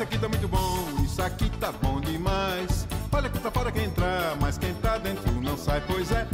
Isso aqui tá muito bom, isso aqui tá bom demais. Olha que tá fora quem entrar, mas quem tá dentro não sai, pois é.